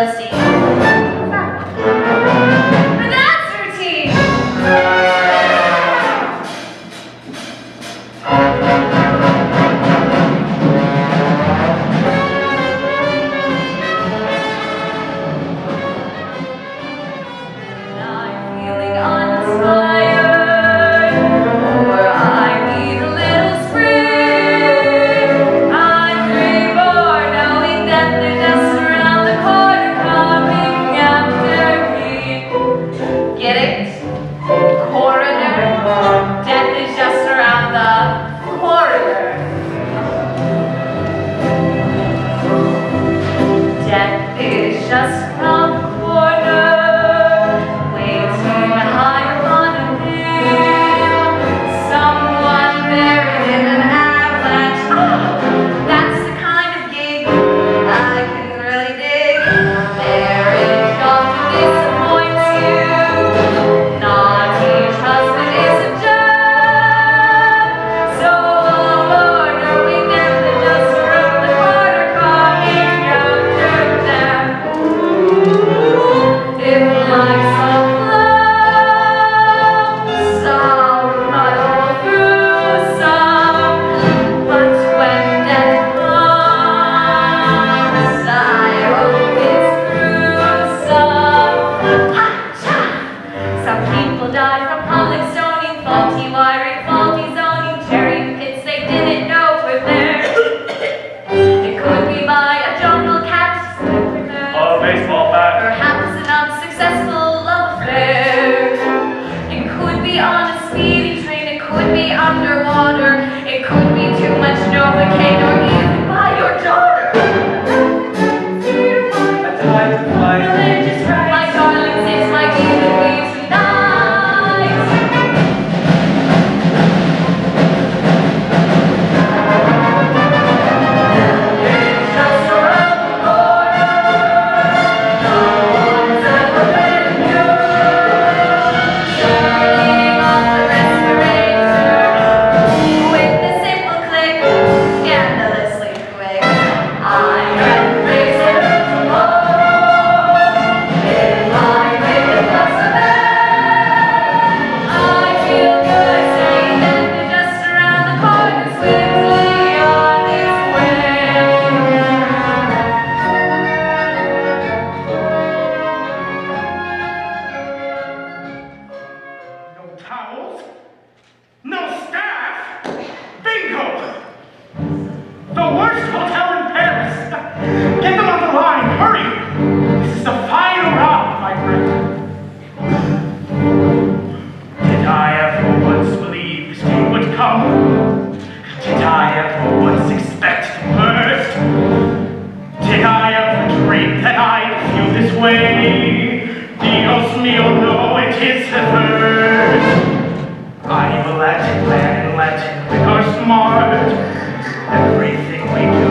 policy just Thank you. let's plan, let's pick smart. Everything we do.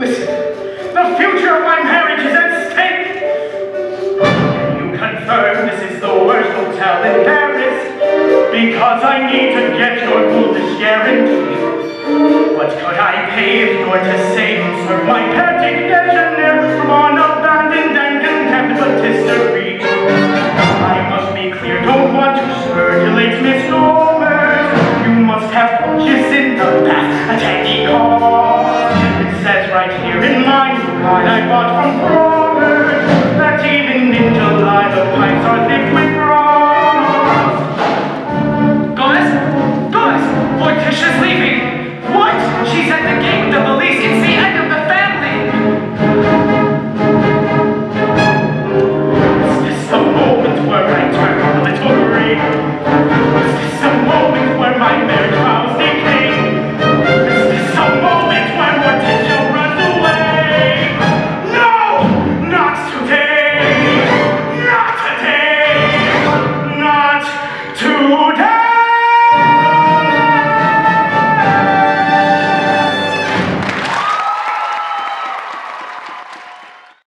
Listen, the future of my marriage is at stake. Can you confirm this is the worst hotel in Paris? Because I need to get your foolish guarantee. What could I pay if you're to save serve my petit I bought from